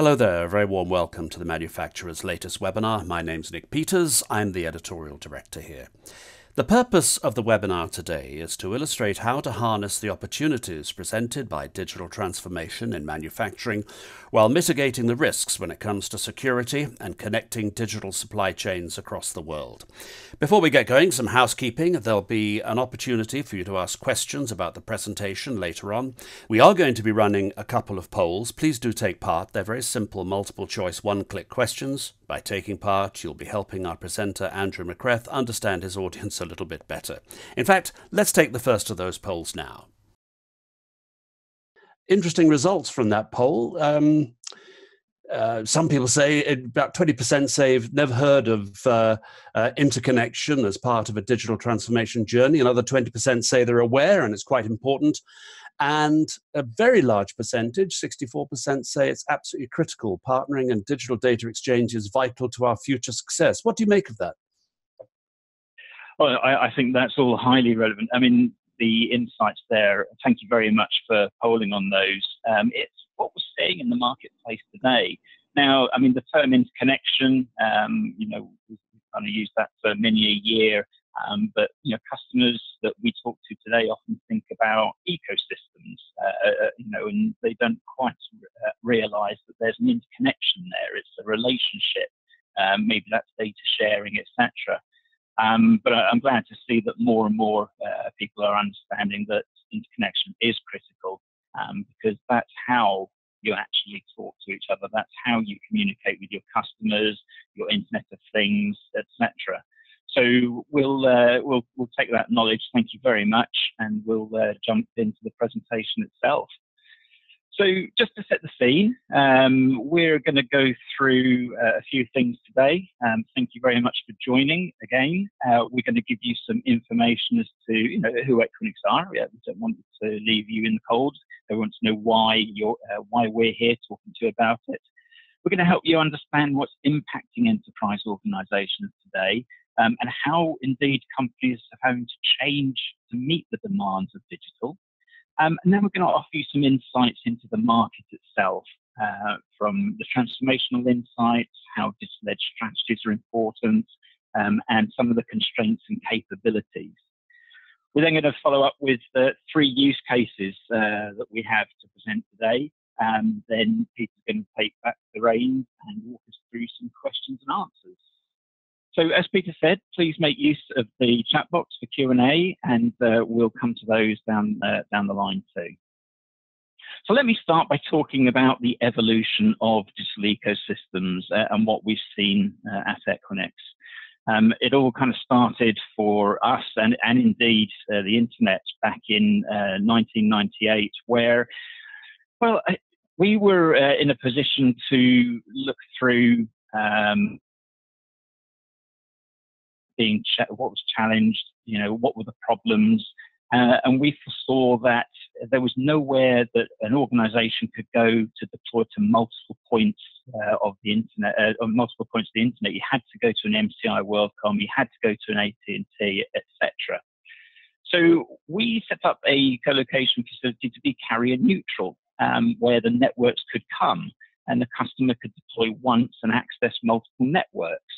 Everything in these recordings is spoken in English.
Hello there, a very warm welcome to the manufacturer's latest webinar. My name's Nick Peters, I'm the editorial director here. The purpose of the webinar today is to illustrate how to harness the opportunities presented by digital transformation in manufacturing while mitigating the risks when it comes to security and connecting digital supply chains across the world. Before we get going, some housekeeping. There'll be an opportunity for you to ask questions about the presentation later on. We are going to be running a couple of polls. Please do take part. They're very simple multiple choice one click questions. By taking part, you'll be helping our presenter, Andrew McCreath, understand his audience a little bit better. In fact, let's take the first of those polls now. Interesting results from that poll. Um, uh, some people say it, about 20% say they've never heard of uh, uh, interconnection as part of a digital transformation journey. Another 20% say they're aware and it's quite important. And a very large percentage, 64%, say it's absolutely critical. Partnering and digital data exchange is vital to our future success. What do you make of that? Well, I, I think that's all highly relevant. I mean, the insights there, thank you very much for polling on those. Um, it's what we're seeing in the marketplace today. Now, I mean, the term interconnection, um, you know, we've kind of used that for many a year. Um, but you know, customers that we talk to today often think about ecosystems, uh, uh, you know, and they don't quite uh, realise that there's an interconnection there. It's a relationship. Um, maybe that's data sharing, etc. Um, but I'm glad to see that more and more uh, people are understanding that interconnection is critical um, because that's how you actually talk to each other. That's how you communicate with your customers, your Internet of Things, etc. So we'll, uh, we'll, we'll take that knowledge. Thank you very much. And we'll uh, jump into the presentation itself. So just to set the scene, um, we're going to go through uh, a few things today. Um, thank you very much for joining again. Uh, we're going to give you some information as to you know, who Equinix are. Yeah, we don't want to leave you in the cold. We want to know why, you're, uh, why we're here talking to you about it. We're going to help you understand what's impacting enterprise organizations today um, and how indeed companies are having to change to meet the demands of digital. Um, and then we're going to offer you some insights into the market itself, uh, from the transformational insights, how digital-led strategies are important, um, and some of the constraints and capabilities. We're then going to follow up with the three use cases uh, that we have to present today. Um, then Peter's going to take back the reins and walk us through some questions and answers. So as Peter said, please make use of the chat box for Q&A and uh, we'll come to those down, uh, down the line too. So let me start by talking about the evolution of digital ecosystems uh, and what we've seen uh, at Equinix. Um, it all kind of started for us and, and indeed uh, the internet back in 1998 uh, where, well, we were in a position to look through um, being what was challenged, you know, what were the problems, uh, and we foresaw that there was nowhere that an organization could go to deploy to multiple points uh, of the internet, uh, or multiple points of the internet. You had to go to an MCI WorldCom, you had to go to an AT&T, etc. So we set up a co-location facility to be carrier neutral, um, where the networks could come and the customer could deploy once and access multiple networks.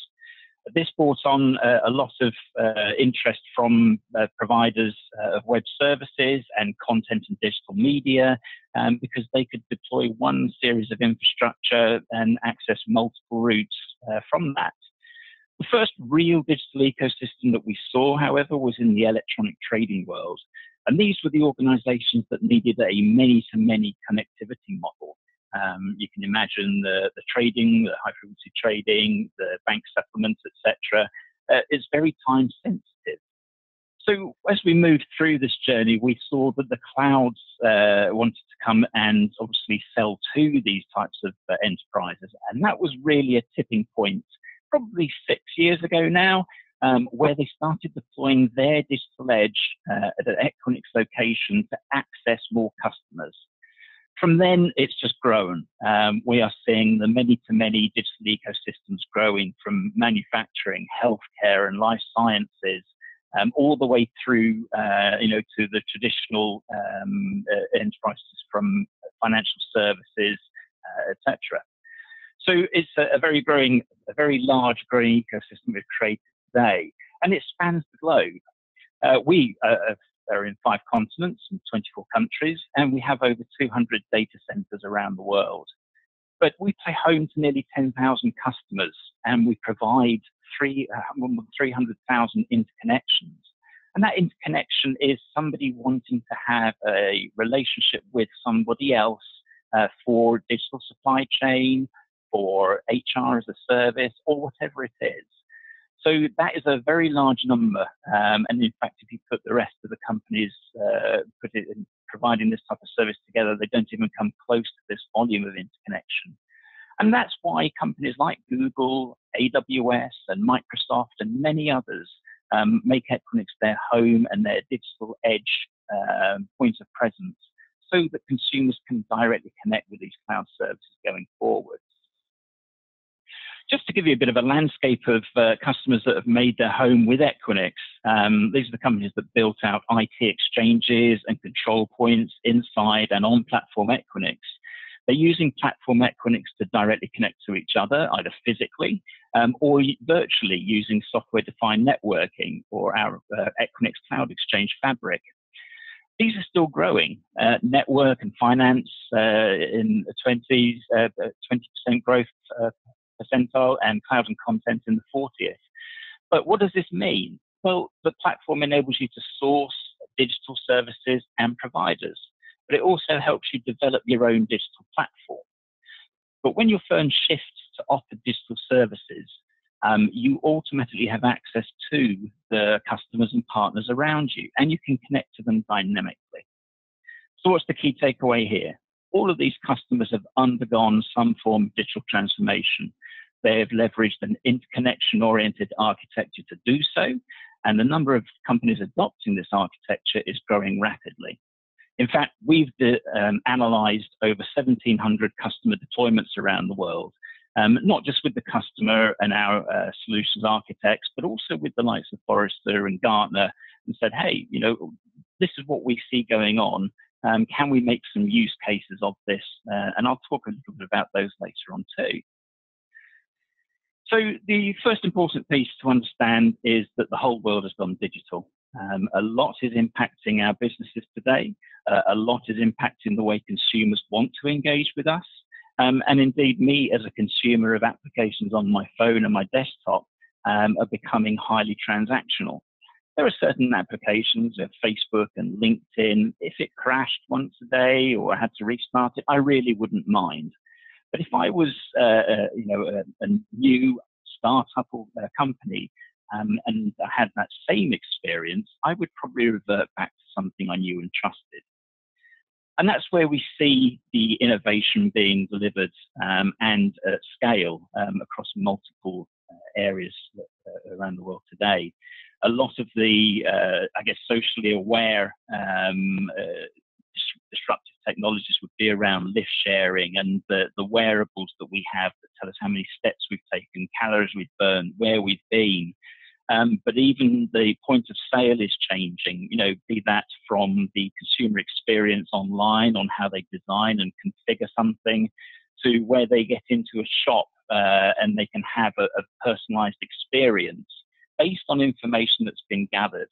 This brought on uh, a lot of uh, interest from uh, providers uh, of web services and content and digital media um, because they could deploy one series of infrastructure and access multiple routes uh, from that. The first real digital ecosystem that we saw, however, was in the electronic trading world. And these were the organizations that needed a many to many connectivity model. Um, you can imagine the, the trading, the high frequency trading, the bank settlements, etc. Uh, it's very time sensitive. So as we moved through this journey, we saw that the clouds uh, wanted to come and obviously sell to these types of uh, enterprises, and that was really a tipping point, probably six years ago now, um, where they started deploying their digital edge uh, at an Equinix location to access more customers. From then, it's just grown. Um, we are seeing the many to many digital ecosystems growing from manufacturing, healthcare, and life sciences, um, all the way through, uh, you know, to the traditional um, uh, enterprises from financial services, uh, etc. So it's a, a very growing, a very large growing ecosystem we've created today, and it spans the globe. Uh, we uh, are in five continents and 24 countries, and we have over 200 data centers around the world. But we play home to nearly 10,000 customers, and we provide three, uh, 300,000 interconnections. And that interconnection is somebody wanting to have a relationship with somebody else uh, for digital supply chain, for HR as a service, or whatever it is. So that is a very large number. Um, and in fact, if you put the rest of the companies, uh, put it in providing this type of service together, they don't even come close to this volume of interconnection. And that's why companies like Google, AWS, and Microsoft, and many others um, make Equinix their home and their digital edge um, point of presence so that consumers can directly connect with these cloud services going forward just to give you a bit of a landscape of uh, customers that have made their home with Equinix, um, these are the companies that built out IT exchanges and control points inside and on platform Equinix. They're using platform Equinix to directly connect to each other, either physically um, or virtually using software defined networking or our uh, Equinix Cloud Exchange Fabric. These are still growing. Uh, network and finance uh, in the 20s, 20% uh, growth uh, percentile and cloud and content in the 40th. But what does this mean? Well, the platform enables you to source digital services and providers, but it also helps you develop your own digital platform. But when your firm shifts to offer digital services, um, you automatically have access to the customers and partners around you, and you can connect to them dynamically. So, what's the key takeaway here? All of these customers have undergone some form of digital transformation, they have leveraged an interconnection oriented architecture to do so, and the number of companies adopting this architecture is growing rapidly. In fact, we've um, analyzed over 1,700 customer deployments around the world, um, not just with the customer and our uh, solutions architects, but also with the likes of Forrester and Gartner, and said, hey, you know, this is what we see going on. Um, can we make some use cases of this? Uh, and I'll talk a little bit about those later on too. So the first important piece to understand is that the whole world has gone digital. Um, a lot is impacting our businesses today. Uh, a lot is impacting the way consumers want to engage with us. Um, and indeed, me as a consumer of applications on my phone and my desktop um, are becoming highly transactional. There are certain applications, uh, Facebook and LinkedIn, if it crashed once a day or I had to restart it, I really wouldn't mind. But if I was, uh, uh, you know, a, a, new startup or a company um, and I had that same experience, I would probably revert back to something I knew and trusted. And that's where we see the innovation being delivered um, and at scale um, across multiple uh, areas uh, around the world today. A lot of the, uh, I guess, socially aware um, uh, disruptive technologies would be around lift sharing and the, the wearables that we have that tell us how many steps we've taken, calories we've burned, where we've been. Um, but even the point of sale is changing, you know, be that from the consumer experience online on how they design and configure something to where they get into a shop uh, and they can have a, a personalized experience based on information that's been gathered.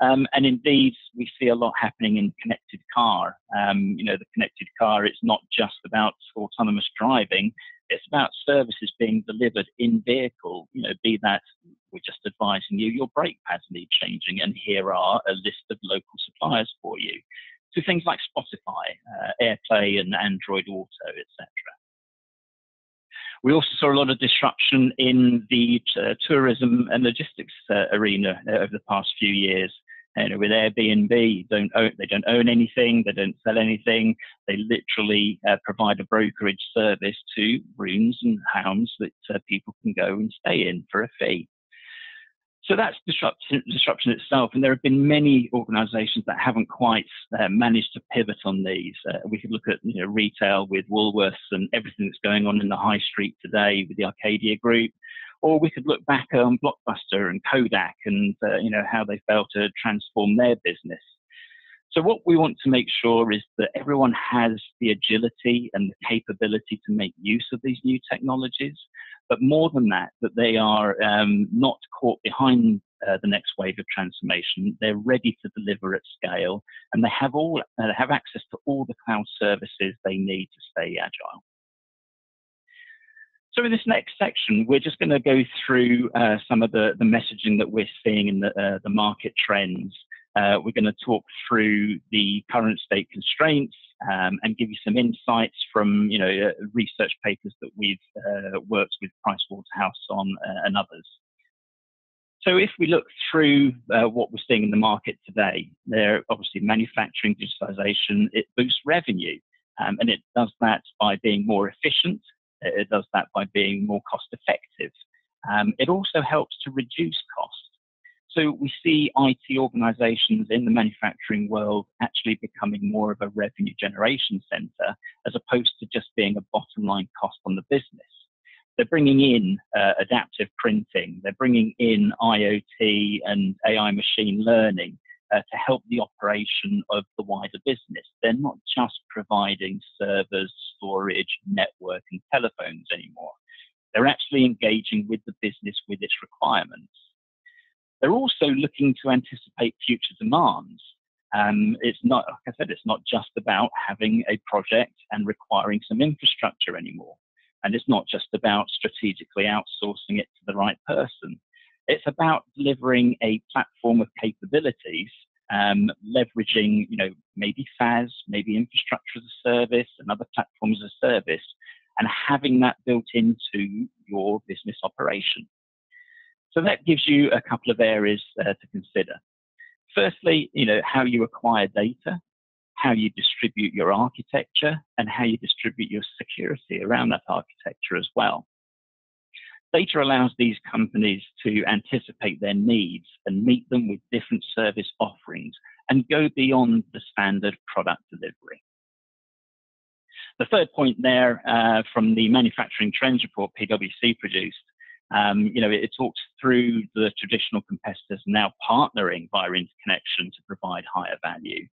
Um, and indeed, we see a lot happening in connected car. Um, you know, the connected car, it's not just about autonomous driving, it's about services being delivered in vehicle. You know, be that we're just advising you your brake pads need changing, and here are a list of local suppliers for you. To things like Spotify, uh, AirPlay, and Android Auto, etc. We also saw a lot of disruption in the uh, tourism and logistics uh, arena uh, over the past few years. Know, with Airbnb, don't own, they don't own anything, they don't sell anything. They literally uh, provide a brokerage service to rooms and homes that uh, people can go and stay in for a fee. So that's disruption, disruption itself, and there have been many organisations that haven't quite uh, managed to pivot on these. Uh, we could look at you know, retail with Woolworths and everything that's going on in the high street today with the Arcadia Group. Or we could look back on Blockbuster and Kodak and uh, you know how they failed to transform their business. So what we want to make sure is that everyone has the agility and the capability to make use of these new technologies, but more than that, that they are um, not caught behind uh, the next wave of transformation. They're ready to deliver at scale, and they have all uh, have access to all the cloud services they need to stay agile. So in this next section, we're just going to go through uh, some of the, the messaging that we're seeing in the, uh, the market trends. Uh, we're going to talk through the current state constraints um, and give you some insights from you know uh, research papers that we've uh, worked with Pricewaterhouse on uh, and others. So if we look through what we're seeing in the market today, there obviously manufacturing digitalization it boosts revenue, um, and it does that by being more efficient it does that by being more cost effective. Um, it also helps to reduce costs. So we see IT organizations in the manufacturing world actually becoming more of a revenue generation center as opposed to just being a bottom line cost on the business. They're bringing in uh, adaptive printing, they're bringing in IoT and AI machine learning uh, to help the operation of the wider business. They're not just providing servers, storage, network, and telephones anymore. They're actually engaging with the business with its requirements. They're also looking to anticipate future demands. Um, it's not, like I said, it's not just about having a project and requiring some infrastructure anymore. And it's not just about strategically outsourcing it to the right person. It's about delivering a platform of capabilities, um, leveraging, you know, maybe FaaS, maybe infrastructure as a service, and other platforms as a service, and having that built into your business operation. So that gives you a couple of areas uh, to consider. Firstly, you know, how you acquire data, how you distribute your architecture, and how you distribute your security around that architecture as well. Data allows these companies to anticipate their needs and meet them with different service offerings and go beyond the standard product delivery. The third point there uh, from the manufacturing trends report PwC produced, um, you know, it, it, talks through the traditional competitors now partnering via interconnection to provide higher value.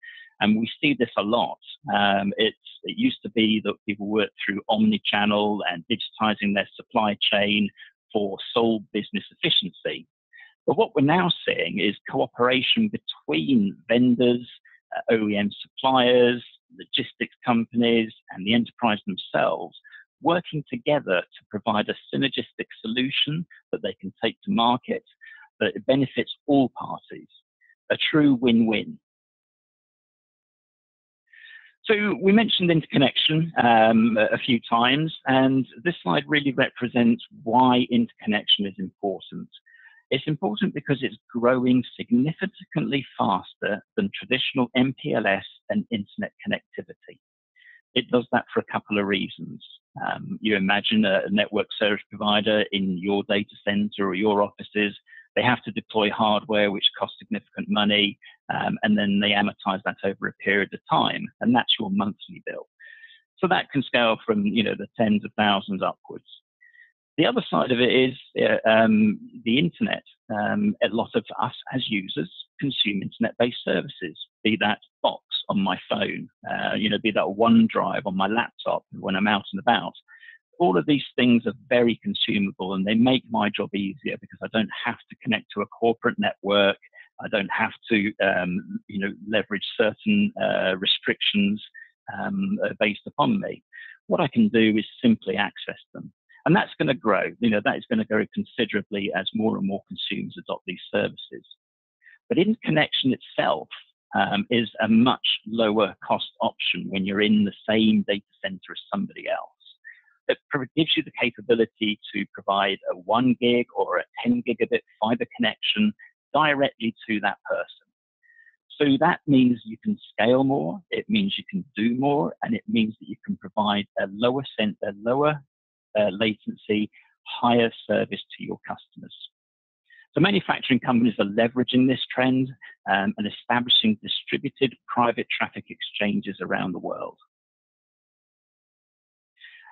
And we see this a lot. Um, it used to be that people worked through omni-channel and digitizing their supply chain for sole business efficiency. But what we're now seeing is cooperation between vendors, uh, OEM suppliers, logistics companies, and the enterprise themselves working together to provide a synergistic solution that they can take to market that benefits all parties. A true win-win. So we mentioned interconnection um, a few times, and this slide really represents why interconnection is important. It's important because it's growing significantly faster than traditional MPLS and internet connectivity. It does that for a couple of reasons. Um, you imagine a network service provider in your data center or your offices they have to deploy hardware which costs significant money, um, and then they amortize that over a period of time, and that's your monthly bill. So that can scale from you know the tens of thousands upwards. The other side of it is uh, um, the internet. Um, a lot of us as users consume internet-based services, be that Box on my phone, uh, you know, be that OneDrive on my laptop when I'm out and about all of these things are very consumable and they make my job easier because I don't have to connect to a corporate network. I don't have to, um, you know, leverage certain uh, restrictions um, uh, based upon me. What I can do is simply access them. And that's going to grow. You know, that is going to grow considerably as more and more consumers adopt these services. But in connection itself um, is a much lower cost option when you're in the same data center as somebody else It gives you the capability to provide a one gig or a 10 gigabit fiber connection directly to that person. So that means you can scale more, it means you can do more, and it means that you can provide a lower, cent- a lower uh, latency, higher service to your customers. So manufacturing companies are leveraging this trend um, and establishing distributed private traffic exchanges around the world.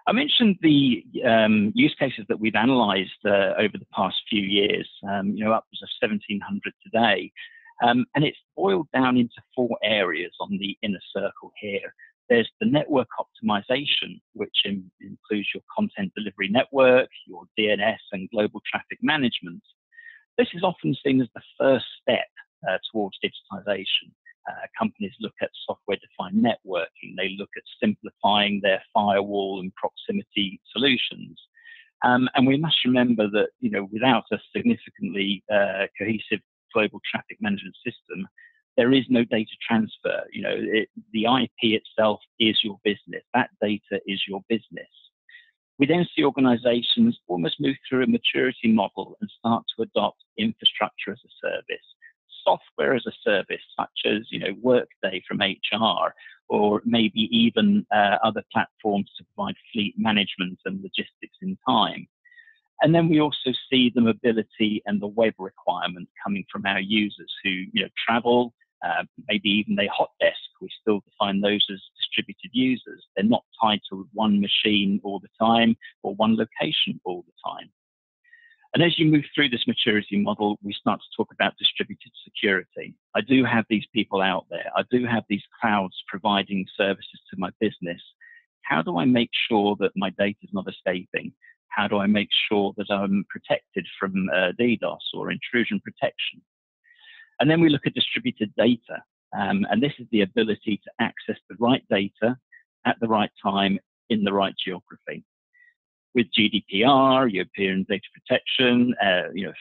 I mentioned the um, use cases that we've analysed uh, over the past few years, um, you know, upwards of 1,700 today. Um, and it's boiled down into four areas on the inner circle here. There's the network optimization, which in, includes your content delivery network, your DNS, and global traffic management. This is often seen as the first step uh, towards digitization. Uh, companies look at software defined networking, they look at simplifying their firewall and proximity solutions. Um, and we must remember that, you know, without a significantly uh, cohesive global traffic management system, there is no data transfer. You know, it, the IP itself is your business. That data is your business. We then see organizations almost move through a maturity model and start to adopt infrastructure as a service, software as a service, such as, you know, Workday from HR, or maybe even uh, other platforms to provide fleet management and logistics in time. And then we also see the mobility and the web requirement coming from our users who you know, travel, uh, maybe even they hot desk. We still define those as distributed users. They're not tied to one machine all the time or one location all the time. And as you move through this maturity model, we start to talk about distributed security. I do have these people out there. I do have these clouds providing services to my business. How do I make sure that my data is not escaping? How do I make sure that I'm protected from uh, DDoS or intrusion protection? And then we look at distributed data. Um, and this is the ability to access the right data at the right time in the right geography. With GDPR, European Data Protection, uh, you know,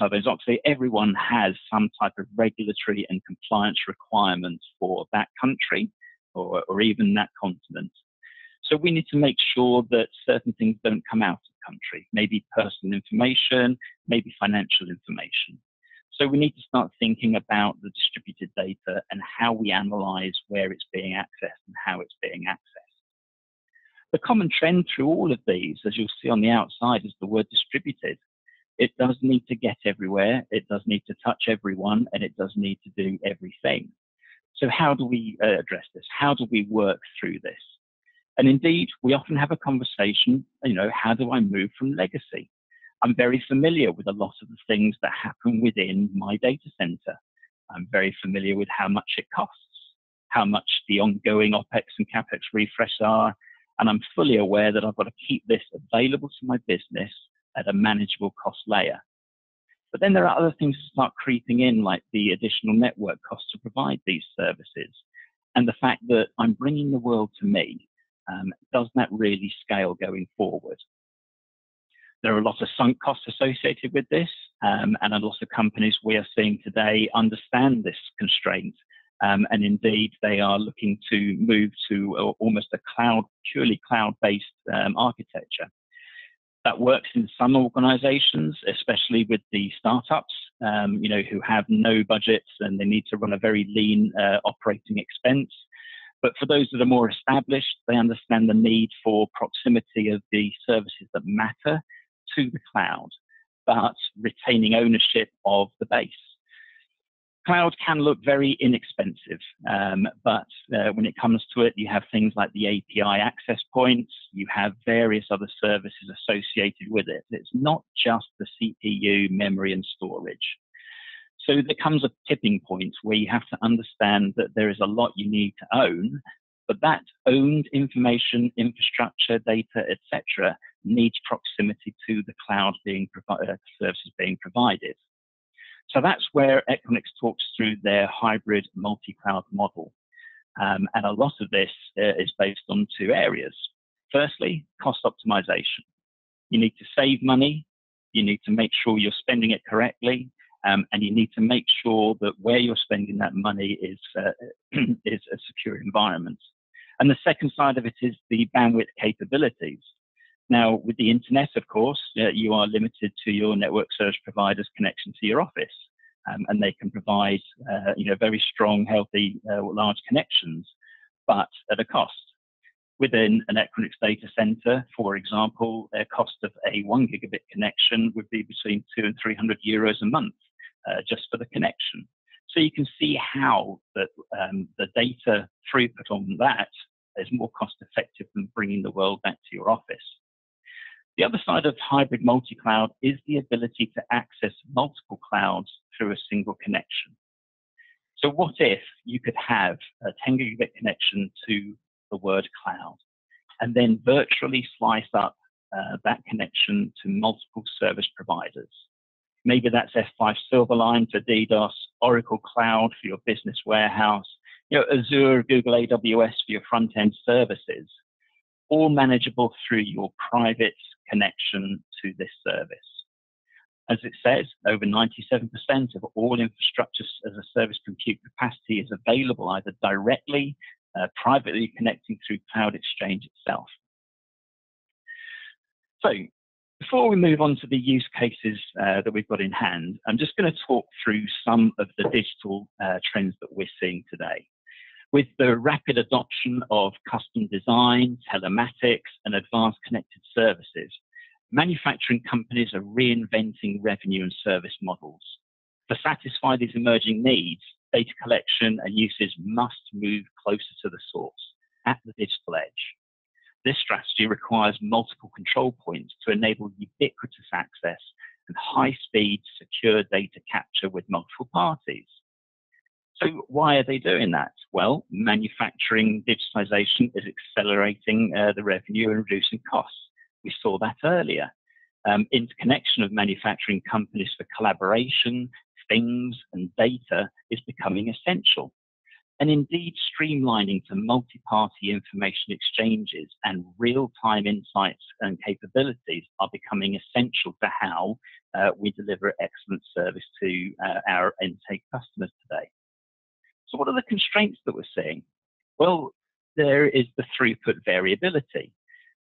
Sarbanes-Oxley, everyone has some type of regulatory and compliance requirements for that country or, or even that continent. So we need to make sure that certain things don't come out of country, maybe personal information, maybe financial information. So we need to start thinking about the distributed data and how we analyze where it's being accessed and how it's being accessed. The common trend through all of these, as you'll see on the outside, is the word distributed. It does need to get everywhere, it does need to touch everyone, and it does need to do everything. So how do we uh, address this? How do we work through this? And indeed, we often have a conversation, you know, how do I move from legacy? I'm very familiar with a lot of the things that happen within my data center. I'm very familiar with how much it costs, how much the ongoing OPEX and CAPEX refresh are, and I'm fully aware that I've got to keep this available to my business at a manageable cost layer. But then there are other things that start creeping in, like the additional network costs to provide these services, and the fact that I'm bringing the world to me. Um, does that really scale going forward? There are a lot of sunk costs associated with this, um, and a lot of companies we are seeing today understand this constraint. Um, and indeed, they are looking to move to a, almost a cloud, purely cloud-based um, architecture. That works in some organizations, especially with the startups, um, you know, who have no budgets and they need to run a very lean uh, operating expense. But for those that are more established, they understand the need for proximity of the services that matter to the cloud, but retaining ownership of the base. Cloud can look very inexpensive, um, but uh, when it comes to it, you have things like the API access points, you have various other services associated with it. It's not just the CPU, memory, and storage. So there comes a tipping point where you have to understand that there is a lot you need to own, but that owned information, infrastructure, data, etc., needs proximity to the cloud being provided, uh, services being provided. So that's where Equinix talks through their hybrid multi-cloud model. Um, and a lot of this uh, is based on two areas. Firstly, cost optimization. You need to save money. You need to make sure you're spending it correctly. Um, and you need to make sure that where you're spending that money is, uh, is a secure environment. And the second side of it is the bandwidth capabilities. Now, with the internet, of course, uh, you are limited to your network service provider's connection to your office, um, and they can provide, uh, you know, very strong, healthy, uh, large connections, but at a cost. Within an Equinix data center, for example, their cost of a one gigabit connection would be between two and 300 euros a month uh, just for the connection. So you can see how that um, the data throughput on that is more cost effective than bringing the world back to your office. The other side of hybrid multi-cloud is the ability to access multiple clouds through a single connection. So what if you could have a 10 gigabit connection to the word cloud and then virtually slice up uh, that connection to multiple service providers? Maybe that's F5 Silverline for DDoS, Oracle Cloud for your business warehouse, you know, Azure, Google AWS for your front end services, all manageable through your private connection to this service. As it says, over 97% of all infrastructure as a service compute capacity is available either directly, uh, privately connecting through Cloud Exchange itself. So before we move on to the use cases uh, that we've got in hand, I'm just going to talk through some of the digital uh, trends that we're seeing today. With the rapid adoption of custom design, telematics, and advanced connected services, manufacturing companies are reinventing revenue and service models. To satisfy these emerging needs, data collection and uses must move closer to the source, at the digital edge. This strategy requires multiple control points to enable ubiquitous access and high-speed, secure data capture with multiple parties. So why are they doing that? Well, manufacturing digitization is accelerating uh, the revenue and reducing costs. We saw that earlier. Um, interconnection of manufacturing companies for collaboration, things, and data is becoming essential and indeed streamlining to multi-party information exchanges and real-time insights and capabilities are becoming essential to how uh, we deliver excellent service to uh, our intake customers today. So what are the constraints that we're seeing? Well, there is the throughput variability.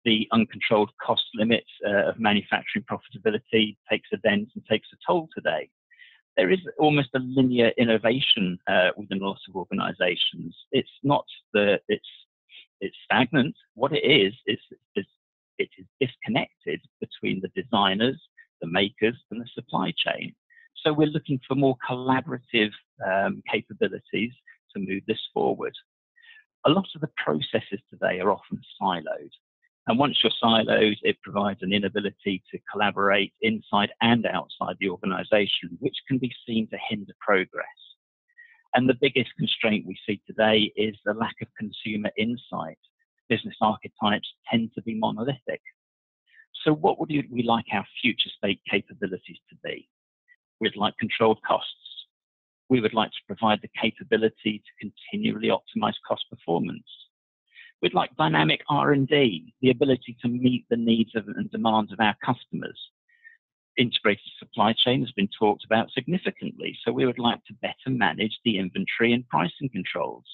The uncontrolled cost limits uh, of manufacturing profitability takes a dent and takes a toll today there is almost a linear innovation uh, within lots of organizations. It's not the it's it's stagnant. What it is is, is it is disconnected between the designers, the makers, and the supply chain. So we're looking for more collaborative um, capabilities to move this forward. A lot of the processes today are often siloed. And once you're siloed, it provides an inability to collaborate inside and outside the organization, which can be seen to hinder progress. And the biggest constraint we see today is the lack of consumer insight. Business archetypes tend to be monolithic. So what would we like our future state capabilities to be? We'd like controlled costs. We would like to provide the capability to continually optimize cost performance We'd like dynamic R&D, the ability to meet the needs of, and demands of our customers. Integrated supply chain has been talked about significantly, so we would like to better manage the inventory and pricing controls.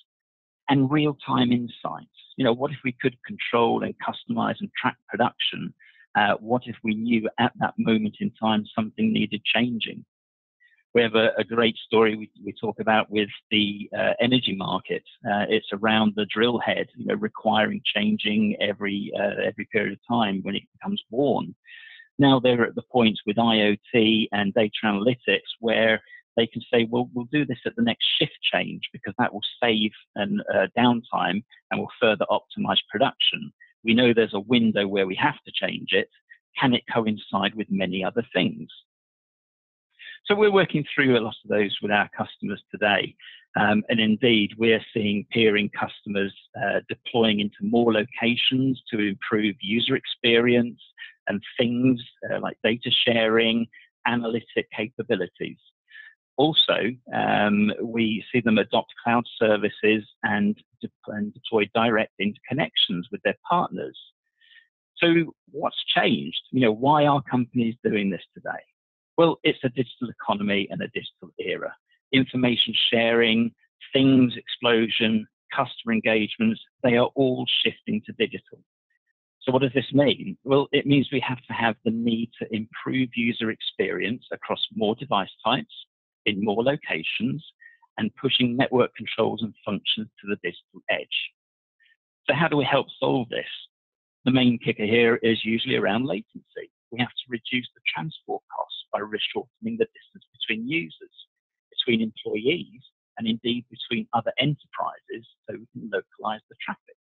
And real-time insights. You know, what if we could control and customize and track production? Uh, what if we knew at that moment in time something needed changing? We have a, a great story we, we, talk about with the uh, energy market. Uh, it's around the drill head, you know, requiring changing every uh, every period of time when it becomes worn. Now they're at the point with IoT and data analytics where they can say, well, we'll do this at the next shift change because that will save an uh, downtime and will further optimize production. We know there's a window where we have to change it. Can it coincide with many other things? So we're working through a lot of those with our customers today. Um, and indeed, we're seeing peering customers uh, deploying into more locations to improve user experience and things uh, like data sharing, analytic capabilities. Also, um, we see them adopt cloud services and, de and deploy direct interconnections with their partners. So what's changed? You know, why are companies doing this today? Well, it's a digital economy and a digital era. Information sharing, things explosion, customer engagements, they are all shifting to digital. So what does this mean? Well, it means we have to have the need to improve user experience across more device types, in more locations, and pushing network controls and functions to the digital edge. So how do we help solve this? The main kicker here is usually around latency we have to reduce the transport costs by shortening the distance between users, between employees, and indeed between other enterprises so we can localize the traffic.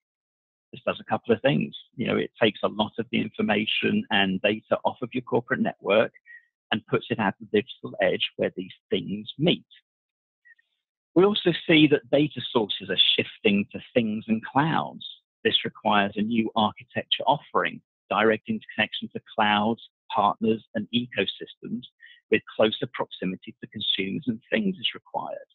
This does a couple of things. You know, it takes a lot of the information and data off of your corporate network and puts it at the digital edge where these things meet. We also see that data sources are shifting to things and clouds. This requires a new architecture offering, direct interconnection to clouds, partners, and ecosystems with closer proximity to consumers and things is required.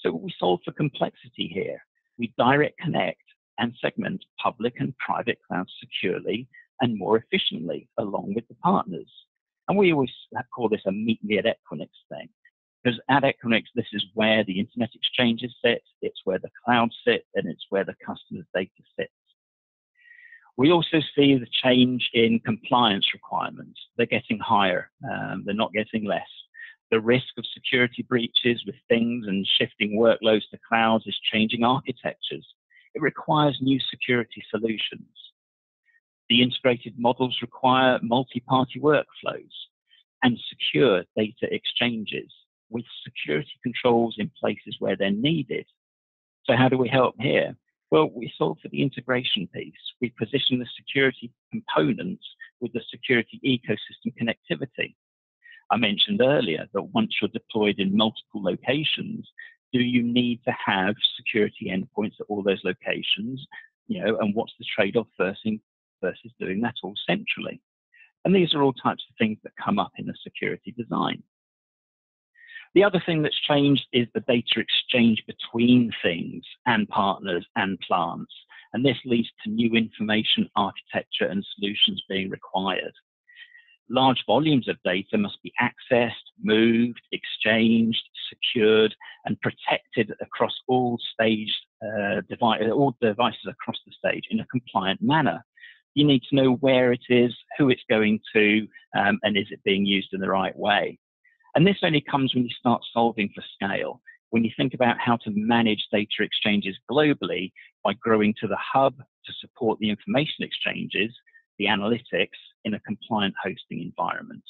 So we solve for complexity here. We direct connect and segment public and private clouds securely and more efficiently along with the partners. And we always call this a meet me at Equinix thing. Because at Equinix, this is where the internet exchanges sit, it's where the clouds sit, and it's where the customer's data sits. We also see the change in compliance requirements. They're getting higher, um, they're not getting less. The risk of security breaches with things and shifting workloads to clouds is changing architectures. It requires new security solutions. The integrated models require multi-party workflows and secure data exchanges with security controls in places where they're needed. So how do we help here? Well, we solve for the integration piece. We position the security components with the security ecosystem connectivity. I mentioned earlier that once you're deployed in multiple locations, do you need to have security endpoints at all those locations? You know, and what's the trade-off versus, versus doing that all centrally? And these are all types of things that come up in the security design. The other thing that's changed is the data exchange between things and partners and plants. And this leads to new information architecture and solutions being required. Large volumes of data must be accessed, moved, exchanged, secured, and protected across all stage uh, all devices across the stage in a compliant manner. You need to know where it is, who it's going to, um, and is it being used in the right way. And this only comes when you start solving for scale. When you think about how to manage data exchanges globally by growing to the hub to support the information exchanges, the analytics in a compliant hosting environment.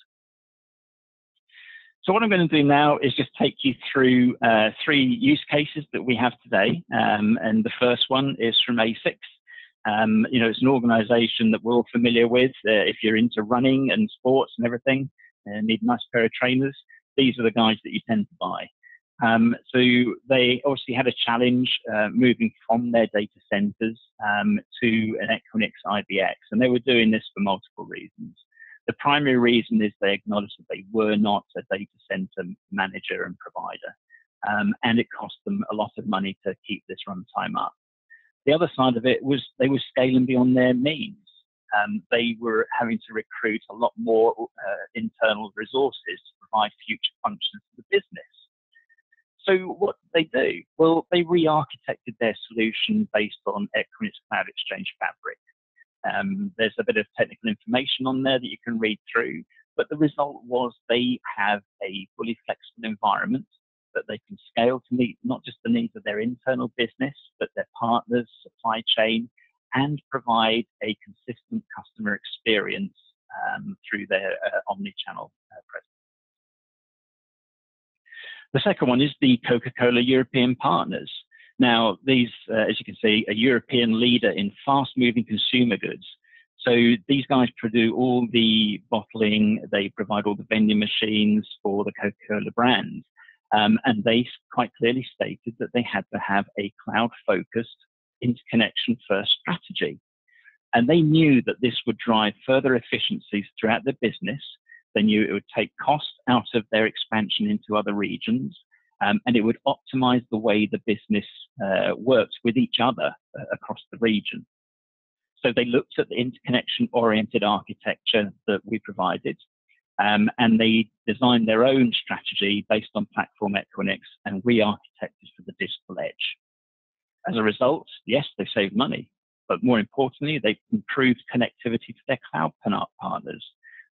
So what I'm going to do now is just take you through uh, three use cases that we have today. Um, and the first one is from ASICS. Um, you know, it's an organization that we're all familiar with. Uh, if you're into running and sports and everything, uh, need a nice pair of trainers these are the guys that you tend to buy. Um, so they obviously had a challenge uh, moving from their data centers um, to an Equinix IBX, and they were doing this for multiple reasons. The primary reason is they acknowledged that they were not a data center manager and provider, um, and it cost them a lot of money to keep this runtime up. The other side of it was they were scaling beyond their means um, they were having to recruit a lot more uh, internal resources to provide future functions for the business. So what did they do? Well, they re-architected their solution based on Equinix Cloud Exchange Fabric. Um, there's a bit of technical information on there that you can read through, but the result was they have a fully flexible environment that they can scale to meet not just the needs of their internal business, but their partners, supply chain, and provide a consistent customer experience um, through their uh, omni-channel uh, presence. The second one is the Coca-Cola European partners. Now, these, uh, as you can see, a European leader in fast-moving consumer goods. So these guys produce all the bottling, they provide all the vending machines for the Coca-Cola brand. Um, and they quite clearly stated that they had to have a cloud-focused interconnection first strategy. And they knew that this would drive further efficiencies throughout the business. They knew it would take costs out of their expansion into other regions, um, and it would optimize the way the business uh, works with each other uh, across the region. So they looked at the interconnection oriented architecture that we provided, um, and they designed their own strategy based on Platform Equinix and re architected for the digital edge. As a result, yes, they save money, but more importantly, they've improved connectivity to their cloud partners.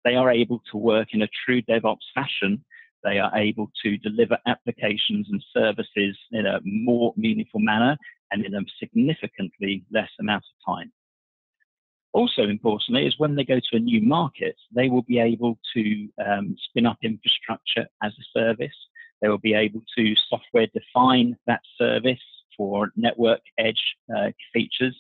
They are able to work in a true DevOps fashion. They are able to deliver applications and services in a more meaningful manner and in a significantly less amount of time. Also importantly is when they go to a new market, they will be able to um, spin up infrastructure as a service. They will be able to software define that service for network edge uh, features,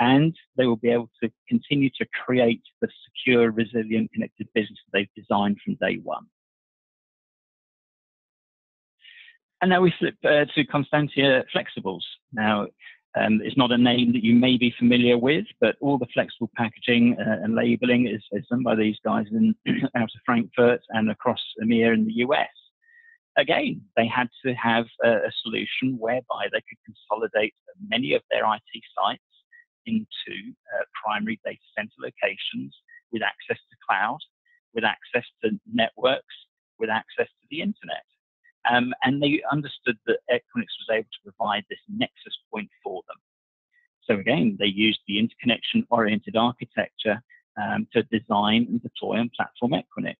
and they will be able to continue to create the secure, resilient, connected business that they've designed from day one. And now we flip uh, to Constantia Flexibles. Now, um, it's not a name that you may be familiar with, but all the flexible packaging uh, and labeling is, is, done by these guys in, out of Frankfurt and across EMEA in the US. Again, they had to have a, a solution whereby they could consolidate many of their IT sites into uh, primary data center locations with access to cloud, with access to networks, with access to the internet. Um, and they understood that Equinix was able to provide this nexus point for them. So again, they used the interconnection-oriented architecture um, to design and deploy on platform Equinix.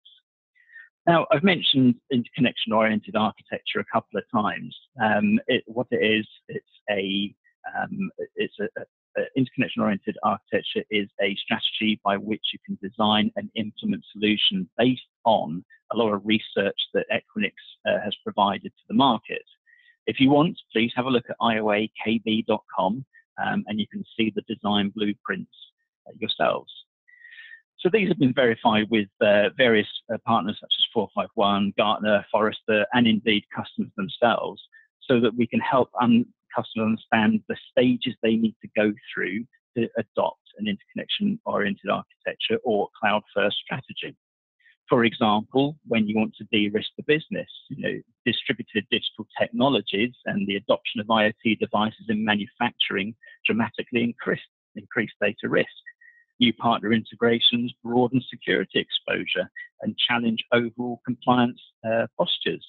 Now, I've mentioned interconnection-oriented architecture a couple of times. Um, it, what it is, it's a um, it's a, uh, interconnection-oriented architecture is a strategy by which you can design and implement solutions based on a lot of research that Equinix uh, has provided to the market. If you want, please have a look at ioakb.com um, and you can see the design blueprints uh, yourselves. So these have been verified with uh, various uh, partners such as 451, Gartner, Forrester, and indeed customers themselves, so that we can help un- customers understand the stages they need to go through to adopt an interconnection oriented architecture or cloud first strategy. For example, when you want to de-risk the business, you know, distributed digital technologies and the adoption of IoT devices in manufacturing dramatically increase, increase data risk. New partner integrations broaden security exposure and challenge overall compliance uh, postures.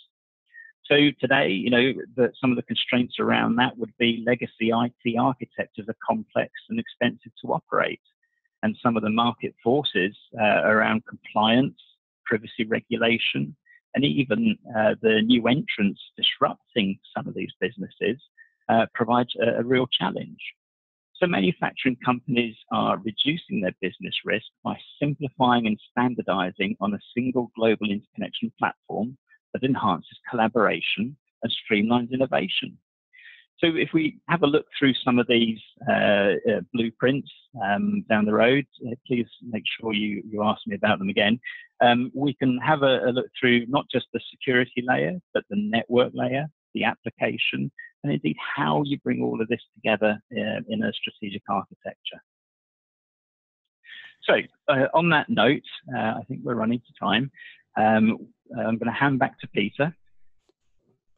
So today, you know, the, some of the constraints around that would be legacy IT architectures are complex and expensive to operate. And some of the market forces uh, around compliance, privacy regulation, and even uh, the new entrants disrupting some of these businesses uh, provides a, a real challenge. So manufacturing companies are reducing their business risk by simplifying and standardizing on a single global interconnection platform that enhances collaboration and streamlines innovation. So if we have a look through some of these uh, uh, blueprints um, down the road, uh, please make sure you, you ask me about them again. Um, we can have a, a, look through not just the security layer, but the network layer, the application, and indeed how you bring all of this together uh, in a strategic architecture. So uh, on that note, uh, I think we're running to time. Um, I'm going to hand back to Peter.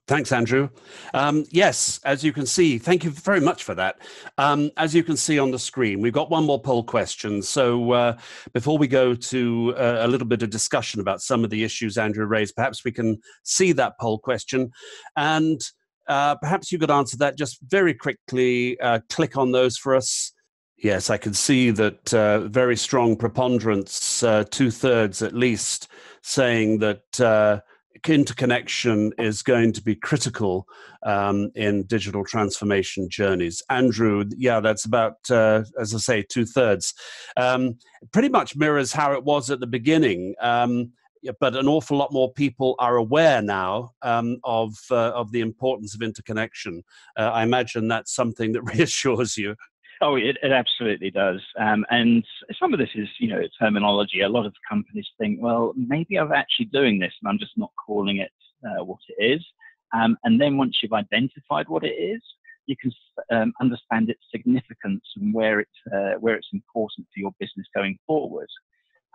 Thanks, Andrew. Um, yes, as you can see, thank you very much for that. Um, as you can see on the screen, we've got one more poll question. So uh, before we go to uh, a little bit of discussion about some of the issues Andrew raised, perhaps we can see that poll question. And uh, perhaps you could answer that just very quickly. Uh, click on those for us. Yes, I can see that uh, very strong preponderance, uh, two thirds at least, saying that uh, interconnection is going to be critical um, in digital transformation journeys. Andrew, yeah, that's about, uh, as I say, two thirds. Um, pretty much mirrors how it was at the beginning. Um, but an awful lot more people are aware now um, of uh, of the importance of interconnection. Uh, I imagine that's something that reassures you. Oh, it, it absolutely does. Um, and some of this is, you know, terminology. A lot of companies think, well, maybe I'm actually doing this and I'm just not calling it uh, what it is. Um, and then once you've identified what it is, you can um, understand its significance and where it's, uh, where it's important for your business going forward.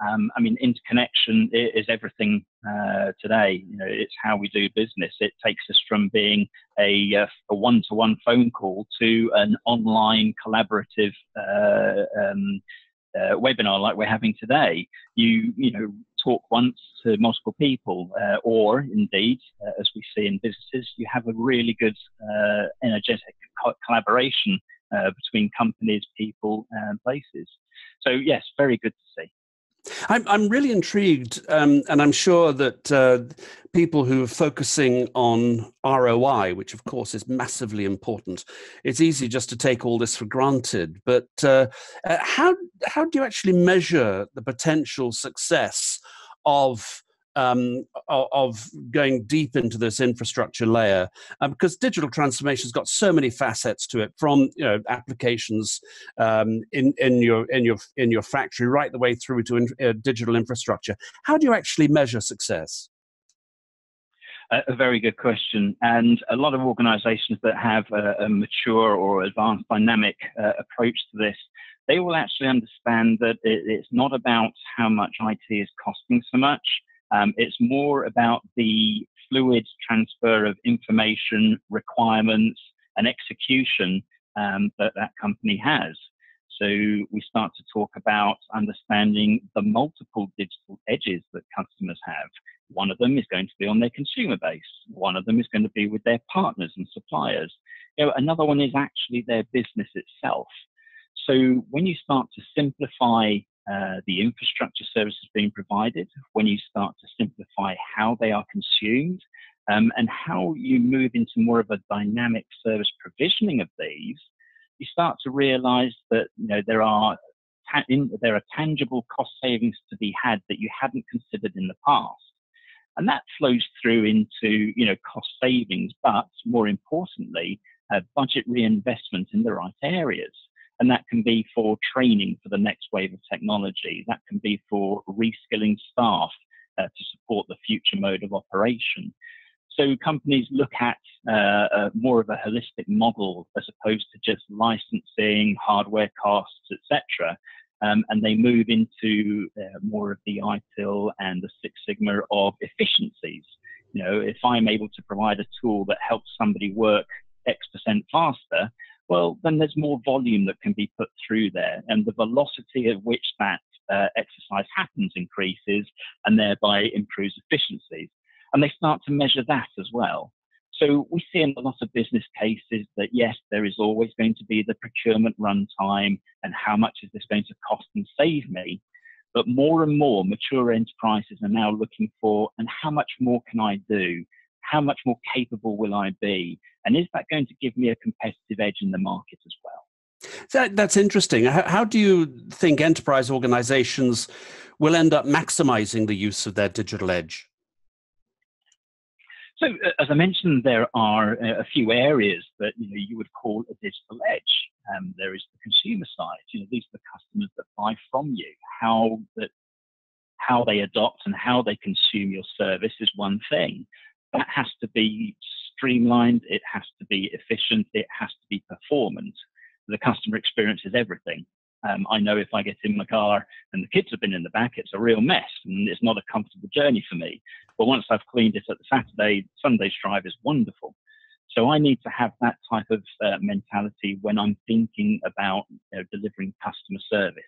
Um, I mean, interconnection is everything uh, today. You know, it's how we do business. It takes us from being a, uh, a one-to-one phone call to an online collaborative uh, um, uh, webinar like we're having today. You, you know, talk once to multiple people, uh, or indeed, uh, as we see in businesses, you have a really good, energetic co- collaboration between companies, people, and places. So yes, very good to see. I'm, I'm really intrigued, um, and I'm sure that uh, people who are focusing on ROI, which of course is massively important, it's easy just to take all this for granted. But uh, uh, how how do you actually measure the potential success of um, of going deep into this infrastructure layer um, because digital transformation has got so many facets to it from you know applications um, in, in your in your in your factory right the way through to in, uh, digital infrastructure how do you actually measure success A, very good question. And a lot of organizations that have a, a mature or advanced dynamic uh, approach to this, they will actually understand that it, it's not about how much IT is costing so much. Um, it's more about the fluid transfer of information, requirements, and execution um, that that company has. So we start to talk about understanding the multiple digital edges that customers have. One of them is going to be on their consumer base. One of them is going to be with their partners and suppliers. You know, another one is actually their business itself. So when you start to simplify uh, the infrastructure services being provided, when you start to simplify how they are consumed, um, and how you move into more of a dynamic service provisioning of these, you start to realize that you know there are ta- in, there are tangible cost savings to be had that you hadn't considered in the past. And that flows through into you know cost savings, but more importantly, uh, budget reinvestment in the right areas. And that can be for training for the next wave of technology. That can be for reskilling staff uh, to support the future mode of operation. So companies look at uh, more of a holistic model as opposed to just licensing, hardware costs, etc. Um, and they move into uh, more of the ITIL and the Six Sigma of efficiencies. You know, if I'm able to provide a tool that helps somebody work X percent faster, well, then there's more volume that can be put through there, and the velocity at which that uh, exercise happens increases, and thereby improves efficiencies and they start to measure that as well. So we see in a lot of business cases that yes, there is always going to be the procurement runtime and how much is this going to cost and save me. But more and more mature enterprises are now looking for, and how much more can I do? How much more capable will I be? And is that going to give me a competitive edge in the market as well? That, that's interesting. How, how do you think enterprise organizations will end up maximizing the use of their digital edge? So, uh, as I mentioned, there are uh, a few areas that you know you would call a digital edge. Um, there is the consumer side. You know, these are the customers that buy from you. How that how they adopt and how they consume your service is one thing. That has to be streamlined. It has to be efficient. It has to be performant. The customer experience is everything. Um, I know if I get in my car and the kids have been in the back, it's a real mess and it's not a comfortable journey for me. But once I've cleaned it at the Saturday, Sunday's drive is wonderful. So I need to have that type of uh, mentality when I'm thinking about you know, delivering customer service.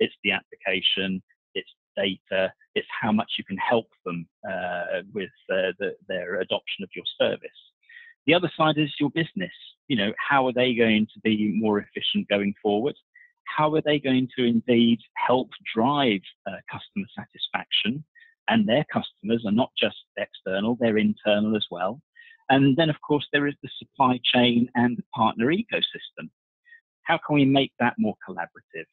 It's the application, it's data, it's how much you can help them uh, with uh, the, their adoption of your service. The other side is your business. You know, how are they going to be more efficient going forward? how are they going to indeed help drive uh, customer satisfaction? And their customers are not just external, they're internal as well. And then, of course, there is the supply chain and the partner ecosystem. How can we make that more collaborative?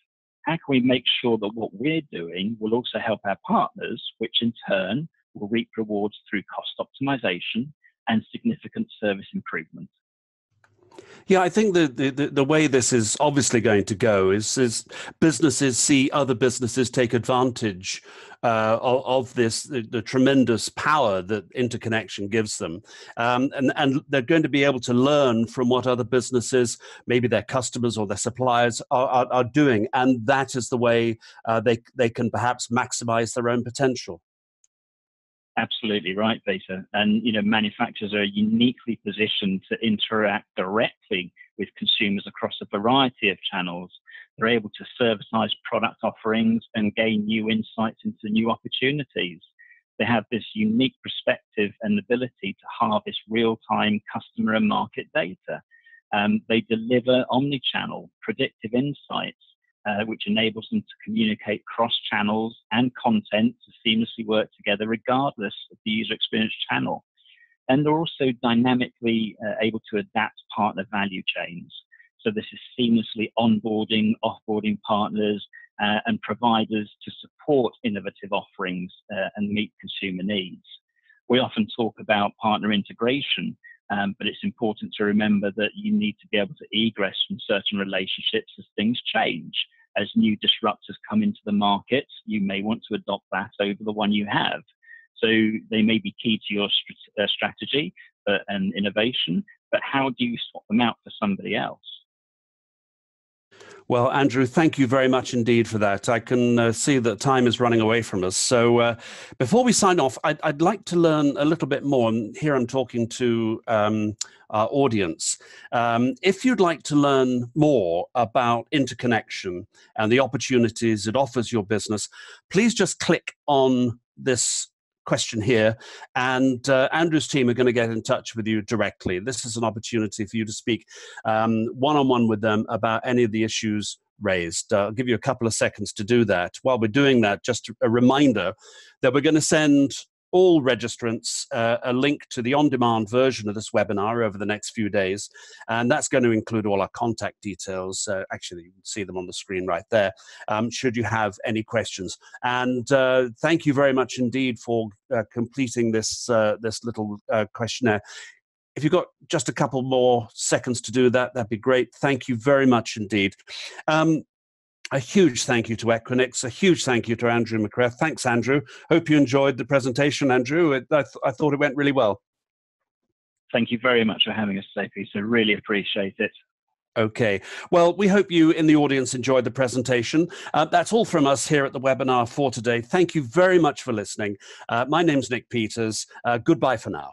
How can we make sure that what we're doing will also help our partners, which in turn will reap rewards through cost optimization and significant service improvement? Yeah, I think the, the, the way this is obviously going to go is, is businesses see other businesses take advantage uh, of, of, this, the, the, tremendous power that interconnection gives them. Um, and, and they're going to be able to learn from what other businesses, maybe their customers or their suppliers, are, are, are doing. And that is the way uh, they, they can perhaps maximize their own potential. Absolutely right, Peter. And you know, manufacturers are uniquely positioned to interact directly with consumers across a variety of channels. They're able to servicize product offerings and gain new insights into new opportunities. They have this unique perspective and ability to harvest real-time customer and market data. Um, they deliver omni-channel predictive insights uh, which enables them to communicate cross channels and content to seamlessly work together regardless of the user experience channel. And they're also dynamically uh, able to adapt partner value chains. So this is seamlessly onboarding, offboarding partners uh, and providers to support innovative offerings uh, and meet consumer needs. We often talk about partner integration, um, but it's important to remember that you need to be able to egress from certain relationships as things change as new disruptors come into the market, you may want to adopt that over the one you have. So they may be key to your uh, strategy uh, and innovation, but how do you swap them out for somebody else? Well, Andrew, thank you very much indeed for that. I can uh, see that time is running away from us. So uh, before we sign off, I'd, I'd, like to learn a little bit more. And here I'm talking to um, our audience. Um, if you'd like to learn more about interconnection and the opportunities it offers your business, please just click on this question here, and uh, Andrew's team are going to get in touch with you directly. This is an opportunity for you to speak one on one with them about any of the issues raised. Uh, I'll give you a couple of seconds to do that. While we're doing that, just a reminder that we're going to send all registrants uh, a link to the on-demand version of this webinar over the next few days and that's going to include all our contact details uh, actually you can see them on the screen right there um, should you have any questions and uh, thank you very much indeed for uh, completing this uh, this little uh, questionnaire if you've got just a couple more seconds to do that, that'd be great. Thank you very much indeed. Um, a huge thank you to Equinix, a huge thank you to Andrew McCreath. Thanks, Andrew. Hope you enjoyed the presentation, Andrew. It, I, th I, thought it went really well. Thank you very much for having us today, Peter. Really appreciate it. Okay. Well, we hope you in the audience enjoyed the presentation. Uh, that's all from us here at the webinar for today. Thank you very much for listening. Uh, my name's Nick Peters. Uh, goodbye for now.